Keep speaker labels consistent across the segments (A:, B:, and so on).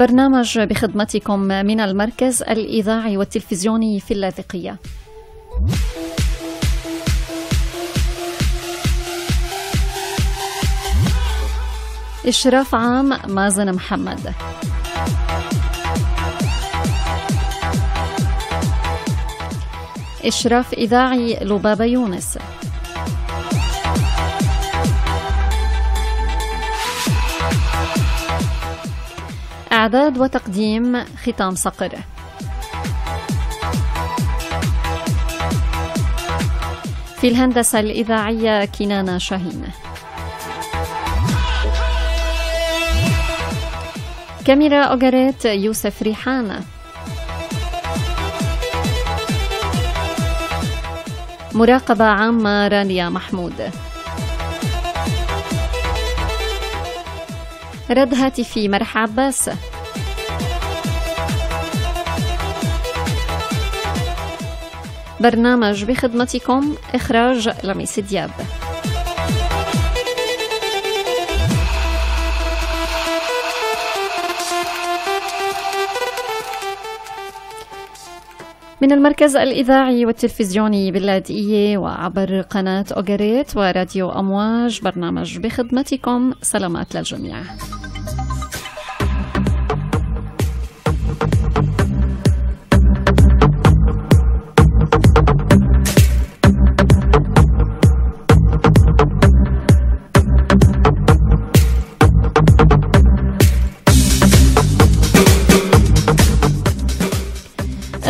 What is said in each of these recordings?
A: برنامج بخدمتكم من المركز الإذاعي والتلفزيوني في اللاذقية. إشراف عام مازن محمد. إشراف إذاعي لبابة يونس. إعداد وتقديم ختام صقر. في الهندسة الإذاعية كنانة شاهين. كاميرا أوغاريت يوسف ريحان. مراقبة عامة رانيا محمود. رد هاتفي مرح عباس. برنامج بخدمتكم إخراج لميس دياب. من المركز الإذاعي والتلفزيوني باللاذقية وعبر قناة أوغريت وراديو أمواج برنامج بخدمتكم. سلامات للجميع.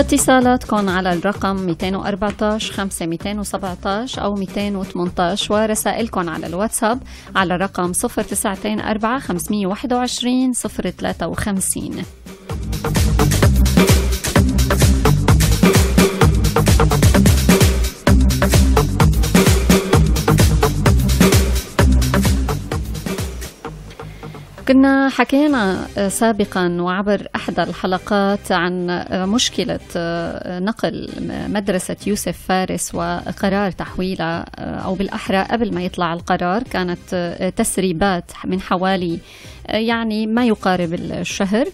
A: اتصالاتكم على الرقم 214 5 217 أو 218 ورسائلكم على الواتساب على الرقم 0924 521 053 كنا حكينا سابقا وعبر احدى الحلقات عن مشكلة نقل مدرسة يوسف فارس وقرار تحويلها أو بالأحرى قبل ما يطلع القرار كانت تسريبات من حوالي يعني ما يقارب الشهر.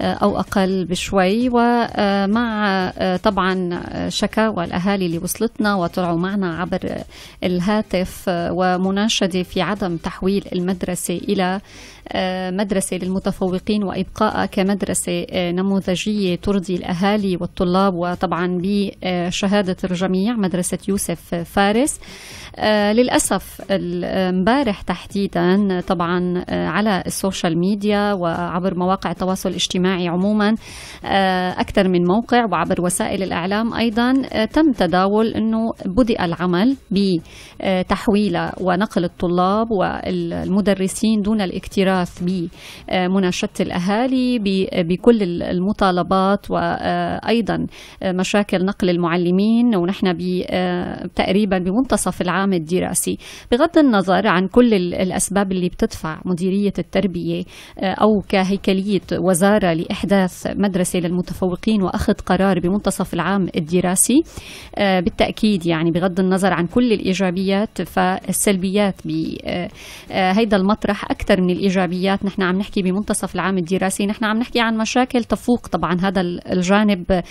A: أو أقل بشوي. ومع طبعا شكاوى الأهالي اللي وصلتنا وطلعوا معنا عبر الهاتف ومناشدة في عدم تحويل المدرسة إلى مدرسة للمتفوقين وإبقائها كمدرسة نموذجية ترضي الأهالي والطلاب وطبعا بشهادة الجميع مدرسة يوسف فارس. للأسف امبارح تحديدا طبعا على السوشيال ميديا وعبر مواقع التواصل الاجتماعي عموما أكثر من موقع وعبر وسائل الإعلام أيضا تم تداول أنه بدأ العمل بتحويل ونقل الطلاب والمدرسين دون الاكتراث بمناشدة الأهالي بكل المطالبات وأيضا مشاكل نقل المعلمين ونحن تقريبا بمنتصف العام الدراسي. بغض النظر عن كل الأسباب اللي بتدفع مديرية التربية أو كهيكلية وزارة لإحداث مدرسة للمتفوقين وأخذ قرار بمنتصف العام الدراسي بالتأكيد يعني بغض النظر عن كل الإيجابيات فالسلبيات بهيدا المطرح أكثر من الإيجابيات. نحن عم نحكي بمنتصف العام الدراسي نحن عم نحكي عن مشاكل تفوق طبعا هذا الجانب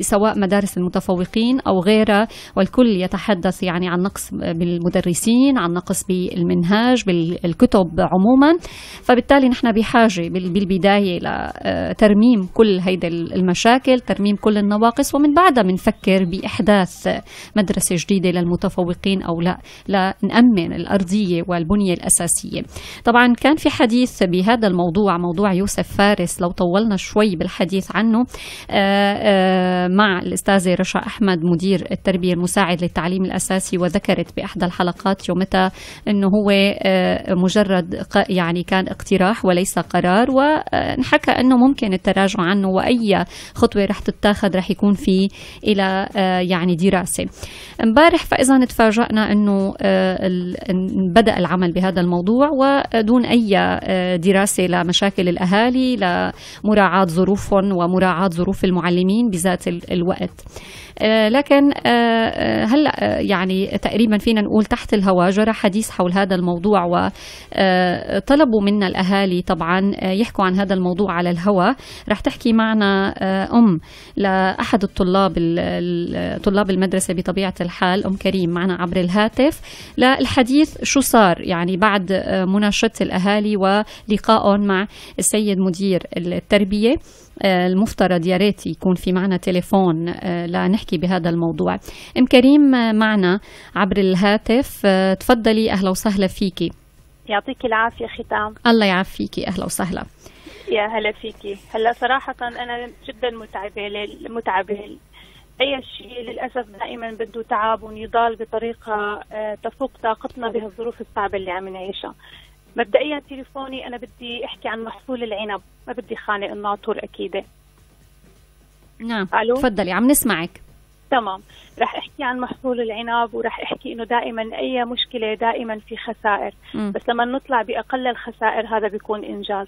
A: سواء مدارس المتفوقين أو غيرها والكل يتحدث يعني عن نقص بالمدرسين عن نقص بالمنهاج بالكتب عموما. فبالتالي نحن بحاجة بالبداية لترميم كل هيدا المشاكل ترميم كل النواقص ومن بعدها بنفكر بإحداث مدرسة جديدة للمتفوقين أو لا لنأمن الأرضية والبنية الأساسية. طبعا كان في حديث بهذا الموضوع موضوع يوسف فارس لو طولنا شوي بالحديث عنه مع الأستاذة رشا أحمد مدير التربية المساعد للتعليم الأساسي وذكرت بإحدى الحلقات يومتها أنه هو مجرد يعني كان اقتراح وليس قرار وانحكى أنه ممكن التراجع عنه وأي خطوة رح تتاخذ رح يكون في إلى يعني دراسة. امبارح فإذا تفاجأنا أنه بدأ العمل بهذا الموضوع ودون أي دراسة لمشاكل الأهالي مراعاة ظروفهم ومراعاة ظروف المعلمين بذات الوقت. آه، لكن آه، هلأ يعني تقريبا فينا نقول تحت الهواء جرى حديث حول هذا الموضوع وطلبوا منا الأهالي طبعا يحكوا عن هذا الموضوع على الهواء. رح تحكي معنا أم لأحد الطلاب طلاب المدرسة بطبيعة الحال أم كريم معنا عبر الهاتف. للحديث شو صار؟ يعني بعد مناشده الأهالي ولقائهم مع السيد مدير التربية. آه، المفترض يا ريت يكون في معنا تليفون آه، لنحكي بهذا الموضوع. أم كريم آه، معنا عبر الهاتف. تفضلي أهلا وسهلا فيكي.
B: يعطيك العافية ختام.
A: الله يعافيكي أهلا وسهلا.
B: يا هلا فيكي. هلا صراحة أنا جدا متعبة متعبة أي شيء للأسف دائما بده تعب ونضال بطريقة تفوق طاقتنا بهالظروف الصعبة اللي عم نعيشها. مبدئيا تليفوني أنا بدي أحكي عن محصول العنب. ما بدي خانق الناطور أكيد
A: نعم. ألو؟ تفضلي عم نسمعك.
B: تمام. رح أحكي عن محصول العنب ورح أحكي إنه دائما أي مشكلة دائما في خسائر. م. بس لما نطلع بأقل الخسائر هذا بيكون إنجاز.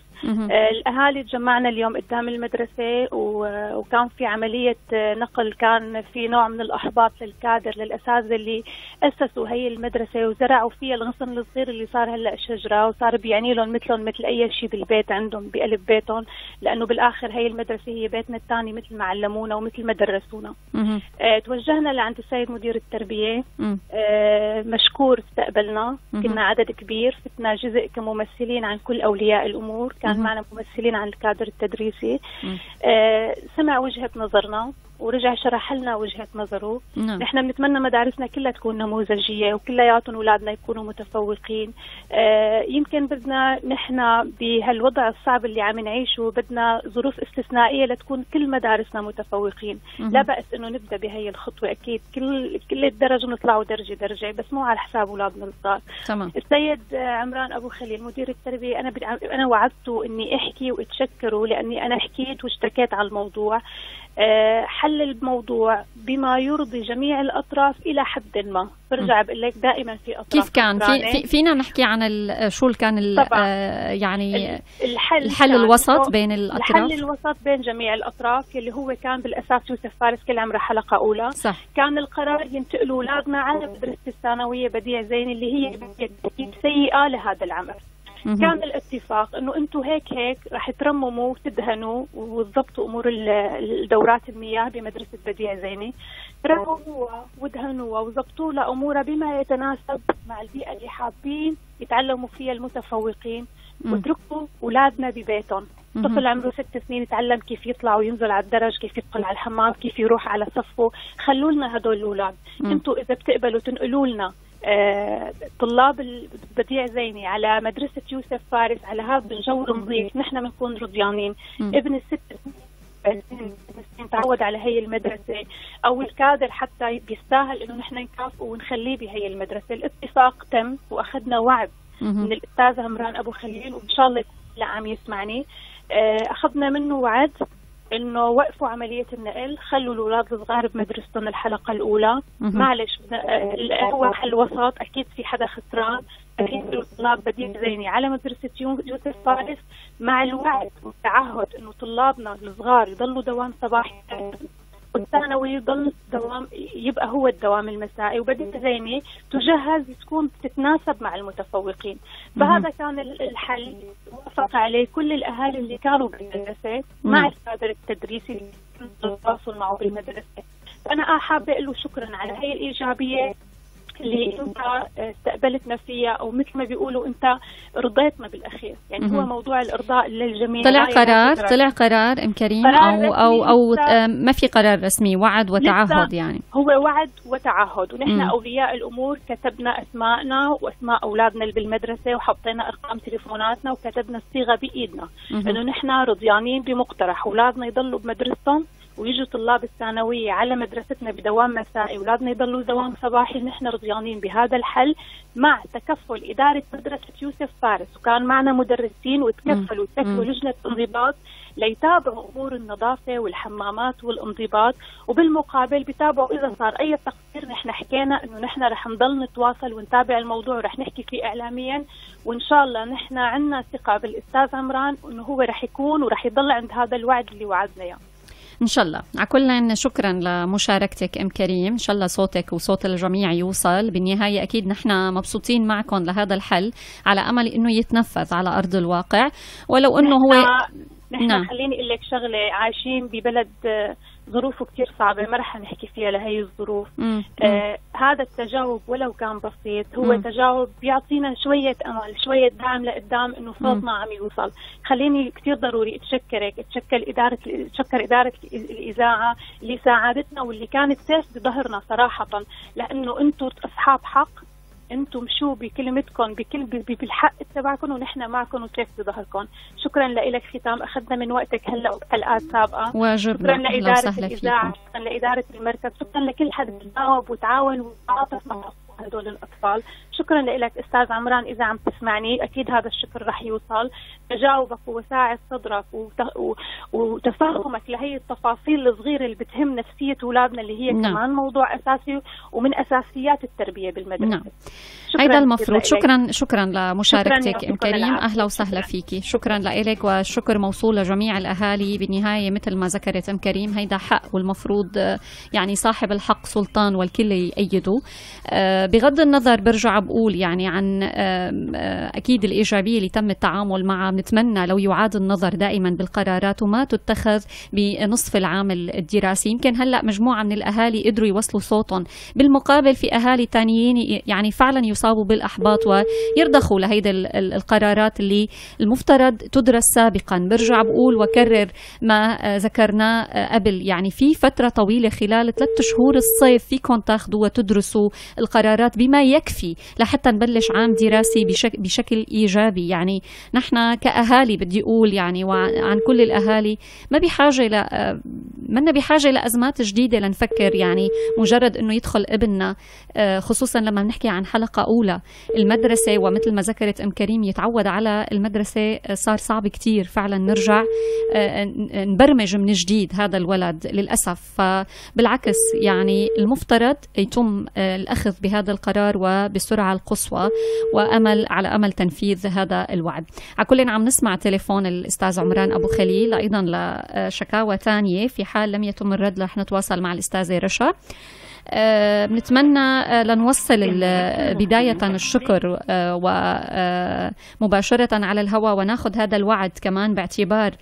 B: آه الأهالي تجمعنا اليوم قدام المدرسة وكان في عملية نقل كان في نوع من الأحباط للكادر للأساتذة اللي أسسوا هي المدرسة وزرعوا فيها الغصن الصغير اللي صار هلأ شجرة وصار بيعني لهم مثلهم مثل أي شيء بالبيت عندهم بقلب بيتهم لأنه بالآخر هي المدرسة هي بيتنا الثاني مثل ما علمونا ومثل ما درسونا. آه توجهنا لعند السيد مدير التربية. آه مشكور استقبلنا. كنا عدد كبير فتنا جزء كممثلين عن كل أولياء الأمور. كان مم. معنا ممثلين عن الكادر التدريسي. آه سمع وجهة نظرنا. ورجع شرح لنا وجهة نظره. نعم. نحن بنتمنى مدارسنا كلها تكون نموذجية وكلياتهم أولادنا يكونوا متفوقين. آه يمكن بدنا نحن بهالوضع الصعب اللي عم نعيشه بدنا ظروف استثنائية لتكون كل مدارسنا متفوقين. مم. لا بأس إنه نبدأ بهي الخطوة أكيد. كل كل الدرجه نطلعوا درجة درجة بس مو على حساب اولادنا الصغار
A: تمام.
B: السيد عمران أبو خليل مدير التربية أنا أنا وعدته إني أحكي وأتشكره لأني أنا حكيت واشتكيت على الموضوع. آه، حل الموضوع بما يرضي جميع الأطراف إلى حد ما. برجع بقول لك دائما في أطراف
A: كيف كان؟ في, فينا نحكي عن شو كان آه يعني الحل, الحل الوسط بين الأطراف.
B: الحل الوسط بين جميع الأطراف اللي هو كان بالأساس يوسف فارس كل عمره حلقة أولى.
A: صح.
B: كان القرار ينتقلوا اولادنا على مدرسه الثانوية بديع زين اللي هي سيئة لهذا العمر. كان الاتفاق إنه أنتم هيك هيك رح ترمموا وتدهنوا وتضبطوا أمور الدورات المياه بمدرسة بديع زيني. رمموها ودهنوها وضبطوا لها امورها بما يتناسب مع البيئة اللي حابين يتعلموا فيها المتفوقين. واتركوا أولادنا ببيتهم. طفل عمره ست سنين يتعلم كيف يطلع وينزل على الدرج كيف يدخل على الحمام كيف يروح على صفه. خلوا لنا هدول الأولاد. أنتم إذا بتقبلوا تنقلوا لنا طلاب البديع زيني على مدرسة يوسف فارس على هذا الجو النظيف. نحن بنكون رضيانين ابن الست تعود على هي المدرسة. أو الكادر حتى بيستاهل إنه نحن نكافئه ونخليه بهي المدرسة. الاتفاق تم وأخذنا وعد من الأستاذ عمران أبو خليل وإن شاء الله عم يسمعني. آه، أخذنا منه وعد. إنه وقفوا عملية النقل خلوا الأولاد الصغار بمدرستهم الحلقة الأولى. معلش هو حل وسط أكيد في حدا خسران. أكيد الطلاب بديل زيني. على مدرسة يوسف فارس مع الوعد والتعهد إنه طلابنا الصغار يضلوا دوام صباحي والثانوي يضل دوام يبقى هو الدوام المسائي. وبدت زيني تجهز تكون تتناسب مع المتفوقين. فهذا كان الحل. وافق عليه كل الأهالي اللي كانوا بالمدرسة. مع الكادر التدريسي التواصل معه بالمدرسة. فأنا حابة له شكرا على هي الإيجابية. اللي إنت استقبلتنا فيها أو مثل ما بيقولوا إنت رضيتنا بالأخير. يعني هو موضوع الإرضاء للجميع.
A: طلع قرار طلع قرار إم كريم أو أو أو ما في قرار رسمي وعد وتعهد يعني.
B: هو وعد وتعهد. ونحن أولياء الأمور كتبنا أسماءنا وأسماء أولادنا اللي بالمدرسة وحطينا أرقام تليفوناتنا وكتبنا الصيغة بإيدنا. إنه نحن رضيانين بمقترح. أولادنا يضلوا بمدرستهم ويجوا طلاب الثانوية على مدرستنا بدوام مسائي أولادنا يضلوا دوام صباحي نحن رضيانين بهذا الحل مع تكفل إدارة مدرسة يوسف فارس. وكان معنا مدرسين وتكفلوا تكفلوا لجنة انضباط ليتابعوا أمور النظافة والحمامات والانضباط. وبالمقابل بيتابعوا إذا صار أي تقصير نحن حكينا إنه نحن رح نضل نتواصل ونتابع الموضوع ورح نحكي فيه اعلاميا. وإن شاء الله نحن عندنا ثقة بالأستاذ عمران إنه هو رح يكون ورح يضل عند هذا الوعد اللي وعدنا إياه.
A: ان شاء الله على كل شكرا لمشاركتك أم كريم. ان شاء الله صوتك وصوت الجميع يوصل. بالنهاية أكيد نحن مبسوطين معكم لهذا الحل على أمل إنه يتنفذ على أرض الواقع. ولو إنه هو
B: نحن نعم. خليني أقول لك شغلة عايشين ببلد ظروفه كثير صعبة ما رح نحكي فيها لهي الظروف. آه هذا التجاوب ولو كان بسيط هو مم. تجاوب بيعطينا شوية أمل شوية دعم لقدام إنه صوتنا عم يوصل. خليني كثير ضروري أتشكرك أتشكر إدارة أتشكر إدارة الإذاعة اللي ساعدتنا واللي كانت سيف بظهرنا صراحة لأنه أنتم أصحاب حق. أنتم شو بكلمتكم بكل بالحق تبعكم ونحن معكم وسيف بظهركم. شكرا لك ختام أخذنا من وقتك هلأ وحلقات سابقه
A: واجبنا
B: شكرا لإدارة الإذاعة شكرا لإدارة المركز شكرا لكل حد جاوب وتعاون وتعاطف مع هدول الأطفال. شكرا لك أستاذ عمران إذا عم تسمعني أكيد هذا الشكر رح يوصل. تجاوبك ووساعة صدرك وتفهمك لهي التفاصيل الصغيرة اللي بتهم نفسية أولادنا اللي هي نعم. كمان موضوع أساسي ومن أساسيات التربية بالمدرسة. نعم.
A: هيدا المفروض. شكرا شكرا لمشاركتك ام كريم أهلا وسهلا فيكي. شكرا لك والشكر موصول لجميع الأهالي. بالنهاية مثل ما ذكرت أم كريم هيدا حق والمفروض يعني صاحب الحق سلطان والكل يأيده. آه، بغض النظر برجع بقول يعني عن أكيد الإيجابية اللي تم التعامل معها. بنتمنى لو يعاد النظر دائما بالقرارات وما تتخذ بنصف العام الدراسي. يمكن هلأ مجموعة من الأهالي قدروا يوصلوا صوتهم. بالمقابل في أهالي ثانيين يعني فعلا يصابوا بالأحباط ويرضخوا لهيدا القرارات اللي المفترض تدرس سابقا. برجع بقول وكرر ما ذكرناه قبل. يعني في فترة طويلة خلال ثلاث شهور الصيف فيكم تاخذوا وتدرسوا القرارات بما يكفي. لحتى نبلش عام دراسي بشكل, بشكل إيجابي. يعني نحن كأهالي بدي أقول يعني وعن كل الأهالي ما بحاجة ل منا بحاجة لازمات جديدة لنفكر يعني مجرد إنه يدخل ابننا آه، خصوصا لما بنحكي عن حلقة أولى المدرسة ومثل ما ذكرت أم كريم يتعود على المدرسة آه، صار صعب كثير فعلا نرجع آه، نبرمج من جديد هذا الولد للأسف. فبالعكس يعني المفترض يتم الأخذ بهذا القرار وبسرعة القصوى وأمل على أمل تنفيذ هذا الوعد. على كل عم نسمع تليفون الأستاذ عمران أبو خليل أيضا لشكاوى ثانية في حال لم يتم الرد رح نتواصل مع الاستاذه رشا. أه بنتمنى أه لنوصل بداية الشكر أه ومباشرة على الهواء وناخذ هذا الوعد كمان باعتبار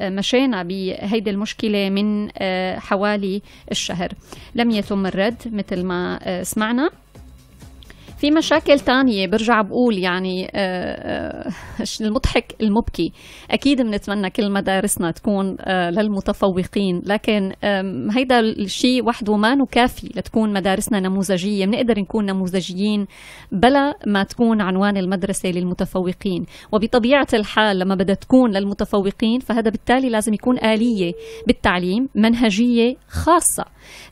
A: مشينا بهيدي المشكلة من حوالي الشهر. لم يتم الرد مثل ما سمعنا. في مشاكل تانية برجع بقول يعني آه، آه، المضحك المبكي. أكيد بنتمنى كل مدارسنا تكون آه، للمتفوقين لكن هيدا الشيء وحده ما كافي لتكون مدارسنا نموذجية. بنقدر نكون نموذجيين بلا ما تكون عنوان المدرسة للمتفوقين. وبطبيعة الحال لما بدها تكون للمتفوقين فهذا بالتالي لازم يكون آلية بالتعليم منهجية خاصة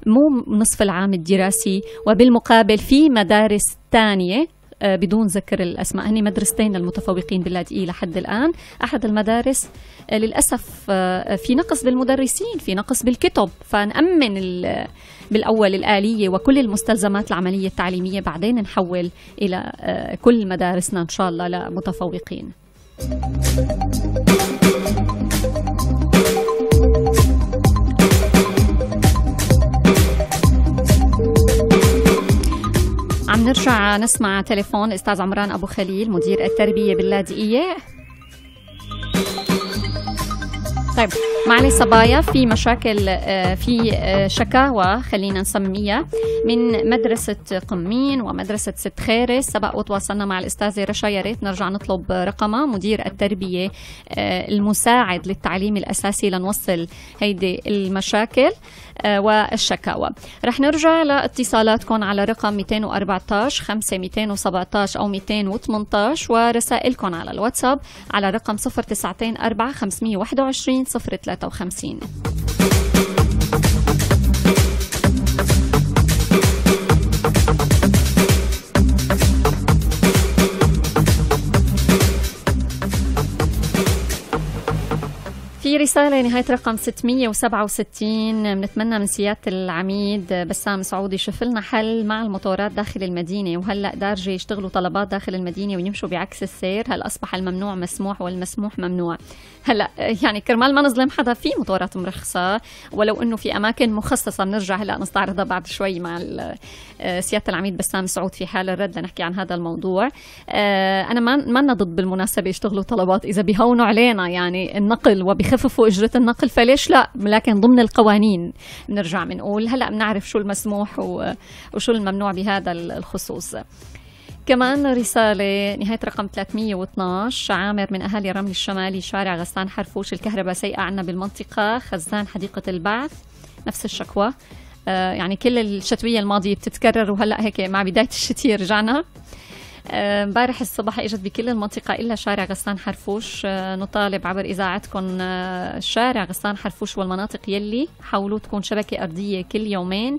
A: مو نصف العام الدراسي. وبالمقابل في مدارس ثانية آه، بدون ذكر الأسماء هني مدرستين المتفوقين باللاذقيه لحد الآن. أحد المدارس آه، للأسف آه، في نقص بالمدرسين في نقص بالكتب. فنأمن بالأول الآلية وكل المستلزمات العملية التعليمية بعدين نحول إلى كل مدارسنا إن شاء الله لمتفوقين. عم نرجع نسمع تليفون أستاذ عمران أبو خليل مدير التربية باللاذقيه طيب معلي صبايا في مشاكل آه، في آه، شكاوى خلينا نسميها من مدرسة قمين ومدرسة ست خيرس سبق وتواصلنا مع الأستاذة رشا يا ريت نرجع نطلب رقمها. مدير التربية آه، المساعد للتعليم الأساسي لنوصل هيدي المشاكل والشكاوى رح نرجع لاتصالاتكم على رقم 214 5 217 أو 218 ورسائلكم على الواتساب على رقم 092 4 521 053 رسالة نهاية رقم 667 بنتمنى من سيادة العميد بسام سعودي شوف لنا حل مع المطورات داخل المدينة. وهلأ دارجة يشتغلوا طلبات داخل المدينة ويمشوا بعكس السير. هل أصبح الممنوع مسموح والمسموح ممنوع. هلأ يعني كرمال ما نظلم حدا في مطورات مرخصة. ولو إنه في أماكن مخصصة بنرجع هلأ نستعرضها بعد شوي مع سيادة العميد بسام سعود في حال الرد. لنحكي عن هذا الموضوع. آه، أنا ما ما ضد بالمناسبة يشتغلوا طلبات إذا بيهونوا علينا يعني النقل وبيخففوا إجرة النقل فليش لا؟ لكن ضمن القوانين. بنرجع بنقول هلا بنعرف شو المسموح وشو الممنوع بهذا الخصوص. كمان رسالة نهاية رقم 312 عامر من أهالي رمل الشمالي شارع غسان حرفوش الكهرباء سيئة عنا بالمنطقة خزان حديقة البعث نفس الشكوى. آه يعني كل الشتوية الماضية بتتكرر وهلأ هيك مع بداية الشتية رجعنا. امبارح آه الصبح إجت بكل المنطقة إلا شارع غسان حرفوش. آه نطالب عبر إذاعتكم آه شارع غسان حرفوش والمناطق يلي حاولوا تكون شبكة أرضية كل يومين.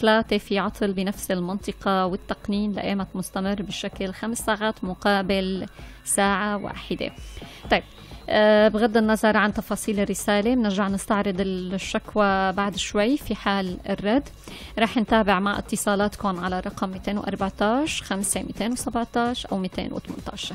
A: ثلاثة في عطل بنفس المنطقة والتقنين لأيمت مستمر بشكل خمس ساعات مقابل ساعة واحدة. طيب بغض النظر عن تفاصيل الرسالة بنرجع نستعرض الشكوى بعد شوي في حال الرد. رح نتابع مع اتصالاتكم على رقم 214 5 217 أو 218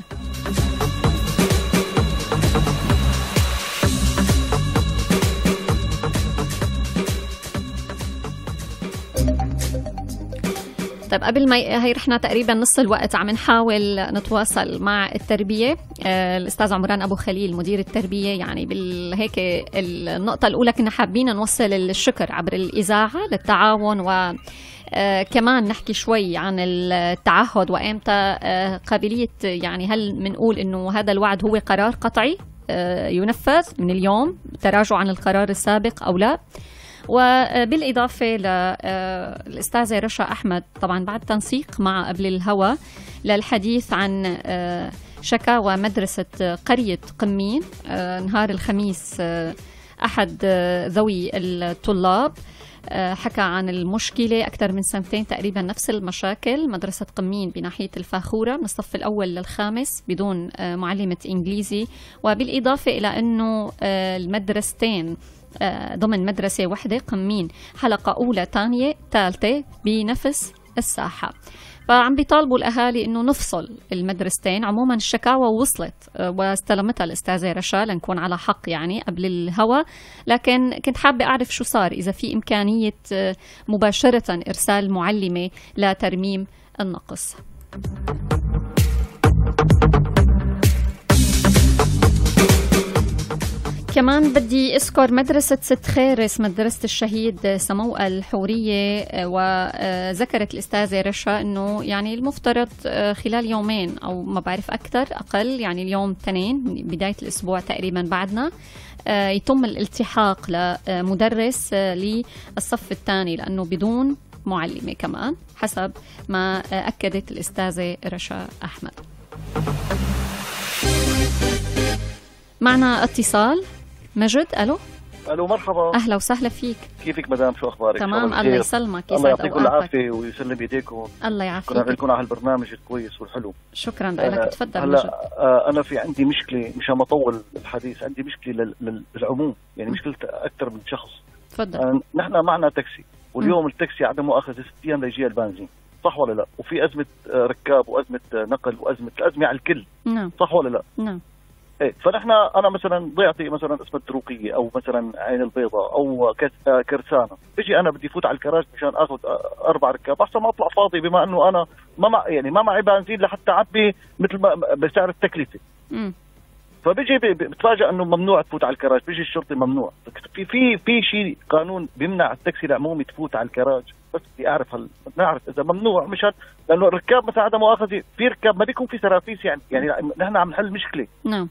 A: طيب قبل ما هي رحنا تقريبا نص الوقت عم نحاول نتواصل مع التربية. آه، الأستاذ عمران أبو خليل مدير التربية يعني بالهيك النقطة الأولى كنا حابين نوصل الشكر عبر الإذاعة للتعاون و آه كمان نحكي شوي عن التعهد وإمتى آه قابلية يعني هل بنقول إنه هذا الوعد هو قرار قطعي؟ آه ينفذ من اليوم تراجع عن القرار السابق أو لا؟ وبالإضافة للأستاذة رشا أحمد طبعا بعد تنسيق مع قبل الهوى للحديث عن آه، شكاوى مدرسة قرية قمين آه، نهار الخميس آه، أحد ذوي الطلاب. حكى عن المشكلة أكثر من سنتين تقريبا نفس المشاكل. مدرسة قمين بناحية الفاخورة من الصف الأول للخامس بدون معلمة إنجليزي. وبالإضافة إلى أنه المدرستين آه، ضمن مدرسة وحدة قمين. حلقة أولى ثانية ثالثة بنفس الساحة. فعم بيطالبوا الأهالي إنه نفصل المدرستين. عموما الشكاوى وصلت آه، واستلمتها الأستاذة رشا لنكون على حق يعني قبل الهوى لكن كنت حابة أعرف شو صار إذا في إمكانية آه، مباشرة إرسال معلمة لترميم النقص. كمان بدي أذكر مدرسة ست خيرس مدرسة الشهيد سمو الحورية وذكرت الأستاذة رشا أنه يعني المفترض خلال يومين أو ما بعرف أكثر أقل يعني اليوم اثنين بداية الأسبوع تقريبا بعدنا يتم الالتحاق لمدرس للصف الثاني لأنه بدون معلمة كمان حسب ما أكدت الأستاذة رشا أحمد. معنا اتصال. مجد ألو؟
C: ألو مرحبا.
A: أهلا وسهلا فيك.
C: كيفك مدام؟ شو أخبارك؟
A: تمام الله يسلمك
C: الله يعطيكم العافية ويسلم إيديكم.
A: الله يعافيك.
C: كنا لكم على هالبرنامج الكويس والحلو.
A: شكرا لك. تفضل
C: هلا آه أنا في عندي مشكلة مشان ما أطول الحديث عندي مشكلة للعموم يعني مشكلة أكثر من شخص.
A: تفضل. آه
C: نحن معنا تاكسي واليوم م. التاكسي عدم مؤاخذه ست أيام ليجي البنزين. صح ولا لا؟ وفي أزمة آه، ركاب وأزمة نقل وأزمة الأزمة على الكل.
A: نعم.
C: صح ولا لا؟
A: نعم.
C: إيه فنحن أنا مثلا ضيعتي مثلا اسمها التروقيه أو مثلا عين البيضاء أو آه، كرسانة. بيجي أنا بدي فوت على الكراج مشان آخذ آه، أربع ركاب. أحسن ما أطلع فاضي بما إنه أنا ما مع يعني ما معي بنزين لحتى أعبي مثل ما بسعر التكلفة. فبيجي بتفاجئ إنه ممنوع تفوت على الكراج. بيجي الشرطي ممنوع. في في في شيء قانون بيمنع التاكسي العمومي تفوت على الكراج. بس بدي أعرف هل نعرف إذا ممنوع مشان لأنه الركاب مثلا عدم مؤاخذة في ركاب ما بيكون في سرافيس يعني. يعني نحن عم نحل مشكلة.
A: نعم.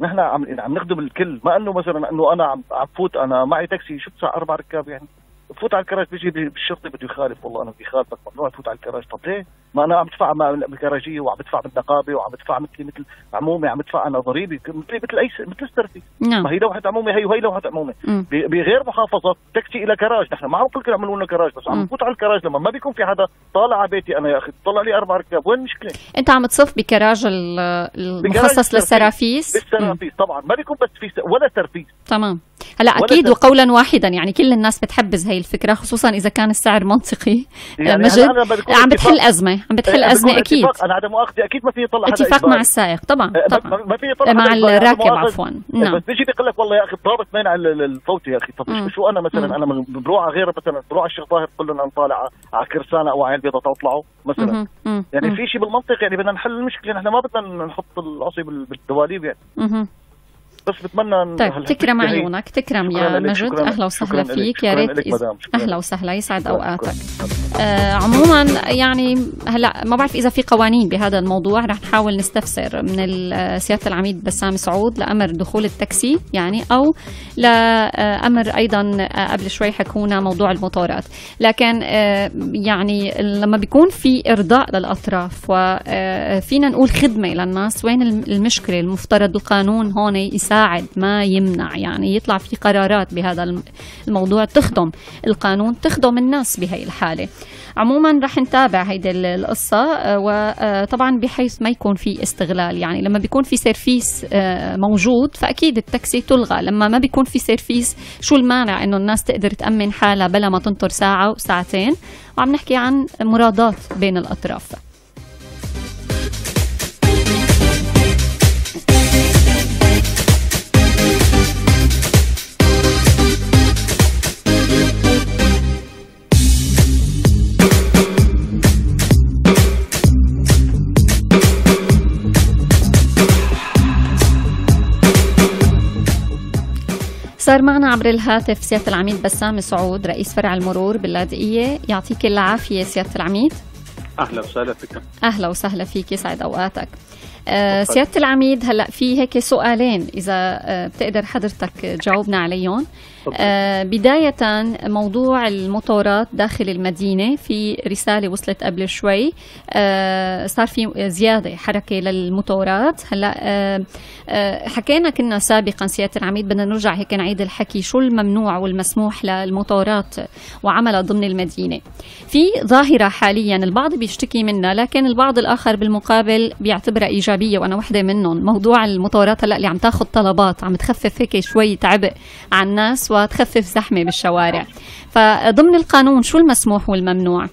C: نحن عم عم نخدم الكل ما إنه مثلا إنه أنا عم فوت أنا معي تاكسي شو بتسع أربع ركاب يعني؟ بفوت على الكراج بيجي بالشرطي بده يخالف والله أنا بدي خالفك ممنوع تفوت على الكراج. طب ليه؟ ما أنا عم بدفع بالكراجيه وعم بدفع بالنقابة وعم بدفع مثل مثل عمومي عم بدفع أنا ضريبي مثل مثل أي مثل السرفيس نعم. ما هي لوحة عمومي هي وهي لوحة عمومي. بغير محافظه تاكسي إلى كراج. نحن ما عم كل عملوا لنا كراج بس عم نفوت على الكراج لما ما بيكون في حدا طالع على بيتي أنا يا أخي طلع لي أربع ركاب. وين المشكلة؟
A: أنت عم تصف بكراج المخصص للسرافيس؟
C: بالسرافيس طبعا. ما بيكون بس في ولا سرفيس.
A: تمام. هلأ أكيد وقولا واحدا يعني كل الناس بتحبذ هي الفكرة خصوصا إذا كان السعر منطقي. يعني مجد عم بتحل أزمة عم بتحل أزمة أكيد.
C: أنا عدم مؤاخذة أكيد ما في يطلع
A: اتفاق مع السائق طبعا أه، طبعا. ما في يطلع مع الراكب عفوا.
C: نعم. بس بيجي بيقول لك والله يا أخي الضابط مانع على الفوت يا أخي؟ طب شو أنا مثلا؟ أنا بروح على غير مثلا بروح على الشيخ طاهر بقول له أنا طالع على كرسانة أو على البيضه تطلعوا مثلا. يعني في شيء بالمنطق يعني بدنا نحل المشكلة. نحن ما بدنا نحط العصي بالدواليب يعني. بس بتمنى
A: طيب تكرم عيونك تكرم يا مجد. أهلا وسهلا فيك يا ريت أهلا وسهلا يسعد أوقاتك. آه عموما يعني هلا ما بعرف إذا في قوانين بهذا الموضوع رح نحاول نستفسر من سيادة العميد بسام سعود لأمر دخول التاكسي يعني أو لأمر أيضا قبل شوي حكونا موضوع الموتورات لكن آه يعني لما بيكون في إرضاء للأطراف وفينا نقول خدمة للناس وين المشكلة؟ المفترض القانون هون يساعد. ما يمنع. يعني يطلع في قرارات بهذا الموضوع. تخدم القانون تخدم الناس بهي الحالة. عموما رح نتابع هيدي القصة آه، وطبعا بحيث ما يكون في استغلال. يعني لما بيكون في سيرفيس آه، موجود فأكيد التاكسي تلغى. لما ما بيكون في سيرفيس شو المانع إنه الناس تقدر تأمن حالها بلا ما تنطر ساعة وساعتين وعم نحكي عن مرادات بين الأطراف. صار معنا عبر الهاتف سيادة العميد بسام سعود رئيس فرع المرور باللاذقية يعطيك العافية سيادة العميد.
D: أهلا وسهلا فيك.
A: أهلا وسهلا فيك يسعد أوقاتك. آه سيادة العميد هلأ في هيك سؤالين إذا آه بتقدر حضرتك تجاوبنا عليهم. آه بداية موضوع الموتورات داخل المدينة في رسالة وصلت قبل شوي. آه صار في زيادة حركة للموتورات. هلا آه آه حكينا كنا سابقا سيادة العميد بدنا نرجع هيك نعيد الحكي شو الممنوع والمسموح للموتورات وعملها ضمن المدينة. في ظاهرة حاليا البعض بيشتكي منها لكن البعض الآخر بالمقابل بيعتبرها إيجابية وأنا وحدة منهم. موضوع الموتورات هلا اللي عم تاخذ طلبات عم تخفف هيك شوي تعبء على الناس وتخفف زحمة بالشوارع. فضمن القانون شو المسموح والممنوع؟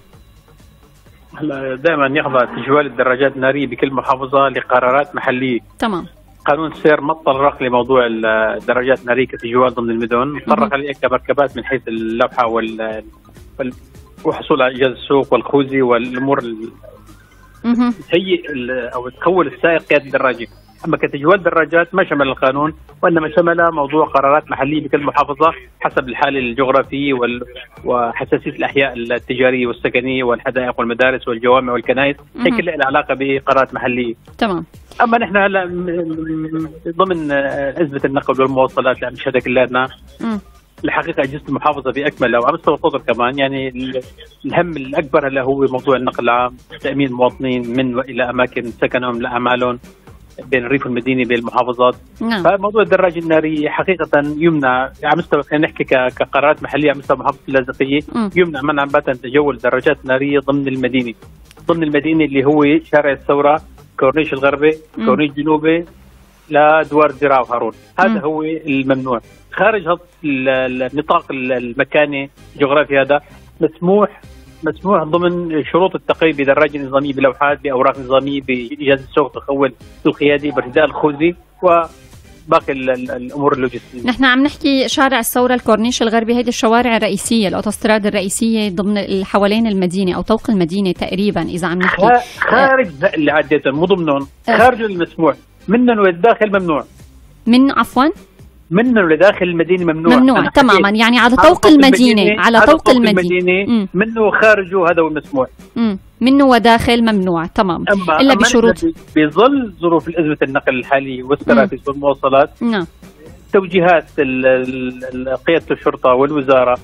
D: هلا دائما يخضع تجوال الدراجات النارية بكل محافظة لقرارات محلية.
A: تمام.
D: قانون السير ما تطرق لموضوع الدراجات النارية كتجوال ضمن المدن. تطرق عليه كمركبات من حيث اللوحة وال وحصول على اجازه السوق والخوذي والأمور تهيئ أو تخول السائق قيادة الدراجة. اما كتجوال دراجات ما شمل القانون وإنما شمل موضوع قرارات محلية بكل محافظة حسب الحالة الجغرافية وال... وحساسية الأحياء التجارية والسكنية والحدائق والمدارس والجوامع والكنائس. هي كلها لها علاقة بقرارات محلية.
A: تمام.
D: أما نحن هلا ضمن ازمه النقل والمواصلات اللي عم نشهدها كلياتنا الحقيقة اجهزه المحافظة باكملها وعلى مستوى القدر كمان. يعني الهم الأكبر هلا هو موضوع النقل العام تأمين المواطنين من وإلى أماكن سكنهم لأعمالهم. بين الريف والمدينة بين المحافظات. نعم. فموضوع الدراجه الناريه حقيقة يمنع على مستوى خلينا نحكي كقرارات محلية على مستوى محافظة اللاذقية يمنع منعا باتا تجول الدراجات الناريه ضمن المدينة. ضمن المدينة اللي هو شارع الثورة كورنيش الغربي كورنيش الجنوبي لدوار الزراعه وهارون. هذا م. هو الممنوع. خارج النطاق المكاني الجغرافي هذا مسموح مسموح ضمن شروط التقييد بدراجه نظاميه بلوحات بأوراق نظاميه باجازه السوق تخول القيادي بارتداء الخوذي و باقي الأمور اللوجستية.
A: نحن عم نحكي شارع الثورة الكورنيش الغربي هيدي الشوارع الرئيسية الأوتوستراد الرئيسية ضمن حوالين المدينة أو طوق المدينة تقريبا إذا عم نحكي.
D: خارج اللي عديتهم مو ضمنهم أه. خارج المسموح منهم والداخل ممنوع.
A: من عفوا؟
D: منه لداخل المدينة ممنوع.
A: ممنوع تماما. يعني على طوق المدينة, المدينة على طوق المدينة, المدينة.
D: منه وخارجه هذا هو المسموح
A: منه وداخل ممنوع تمام.
D: أما إلا بشروط. بظل ظروف الأزمة النقل الحاليه والترافيك والمواصلات
A: نعم.
D: توجيهات قيادة الشرطة والوزارة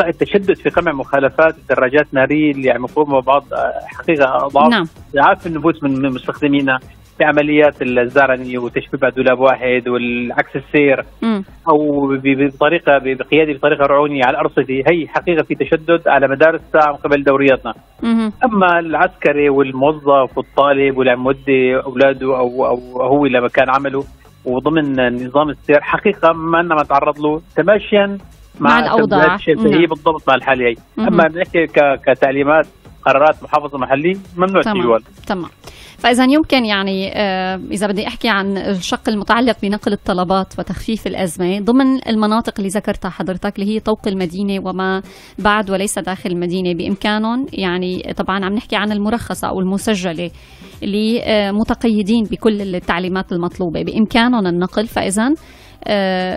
D: التشدد في قمع مخالفات الدراجات الناريه اللي عم يقوموا بعض حقيقة أضعاف. نعم. ضعاف النفوس من مستخدمينها. في عمليات الزارنيه وتشبيب دولاب واحد والعكس السير. م. أو بطريقه بقياده بطريقة رعونية على الارصفه هي حقيقة في تشدد على مدار الساعة من قبل دورياتنا. م. أما العسكري والموظف والطالب يودي أولاده أو أو هو لمكان عمله وضمن نظام السير حقيقة ما أنا ما تعرض له تماشيا
A: مع, مع الأوضاع.
D: هي. بالضبط مع الحاله هي. أما بنحكي كتعليمات قرارات محافظة محلي ممنوع
A: تمام. تمام. فإذا يمكن يعني آه، إذا بدي أحكي عن الشق المتعلق بنقل الطلبات وتخفيف الأزمة ضمن المناطق اللي ذكرتها حضرتك اللي هي طوق المدينة وما بعد وليس داخل المدينة بإمكانهم يعني طبعا عم نحكي عن المرخصة أو المسجلة اللي آه، متقيدين بكل التعليمات المطلوبة بإمكانهم النقل. فإذا آه،